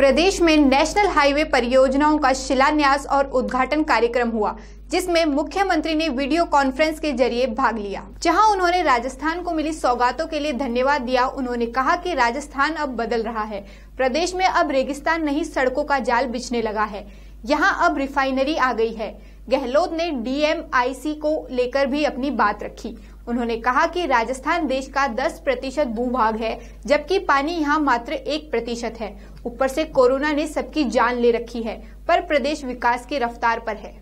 प्रदेश में national highway परियोजनाओं का शिलान्यास और उद्घाटन कार्यक्रम हुआ, जिसमें मुख्यमंत्री ने वीडियो कॉन्फ्रेंस के ज़रिए भाग लिया। जहाँ उन्होंने राजस्थान को मिली सौगातों के लिए धन्यवाद दिया, उन्होंने कहा कि राजस्थान अब बदल रहा है। प्रदेश में अब रेगिस्तान नहीं, सड़कों का जाल बिछने लगा है। यहाँ अब रिफाइनरी आ गई है। गहलोत ने डीएमआईसी को लेकर भी अपनी बात रखी। उन्होंने कहा कि राजस्थान देश का 10 प्रतिशत भूभाग है, जबकि पानी यहाँ मात्र एक प्रतिशत है। ऊपर से कोरोना ने सबकी जान ले रखी है, पर प्रदेश विकास की रफ्तार पर है।